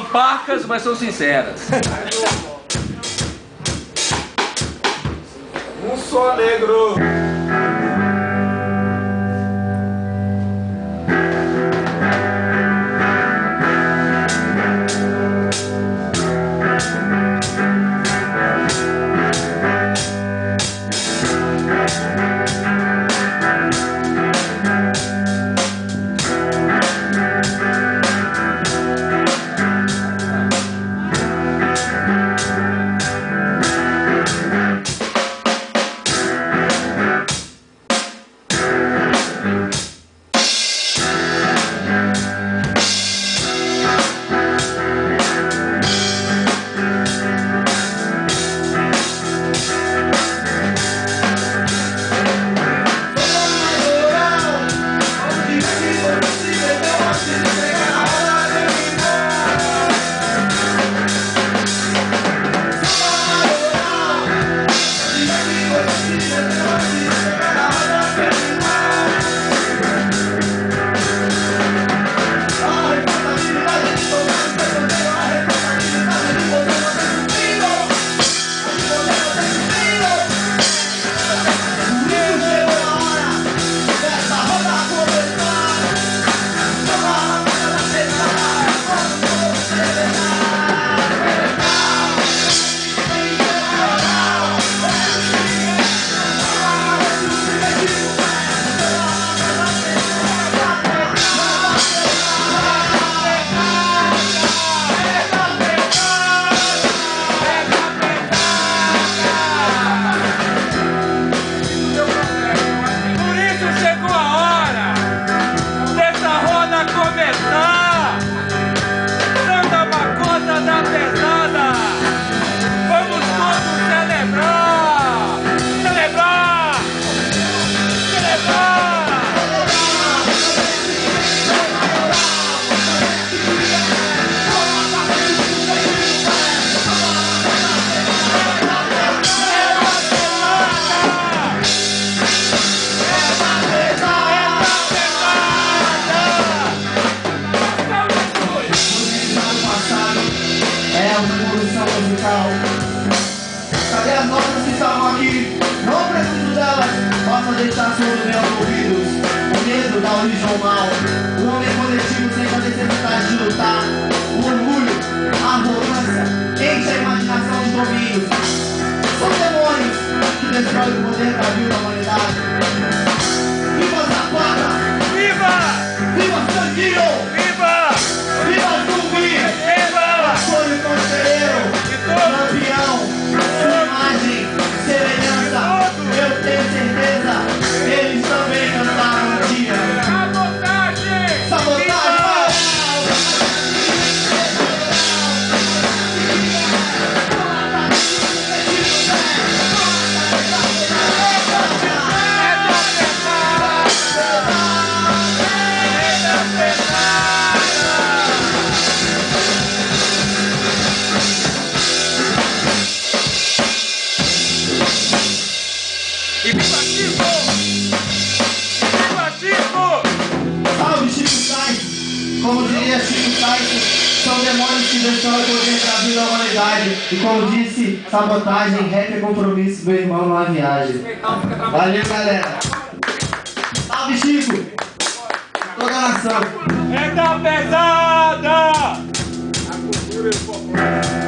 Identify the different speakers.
Speaker 1: parcas, mas são sinceras.
Speaker 2: Um só negro.
Speaker 3: A
Speaker 4: evolução musical. Cadê as notas que estavam aqui? Não preciso delas, basta deixar sobre meus ouvidos. O medo da origem mal, o homem coletivo sem a necessidade de lutar. O orgulho, a arrogância, enche a imaginação de domínios. São demônios que destroem o poder da vida
Speaker 3: E viva Chico! Viva Chico!
Speaker 4: Salve Chico Sainz! Como diria Chico Sainz, são demônios que destroem o poder da vida da humanidade. E como disse, sabotagem, rap é compromisso, meu irmão, numa viagem. Valeu, galera! Salve Chico! Toda a nação!
Speaker 3: É da pesada!
Speaker 2: A cultura popular.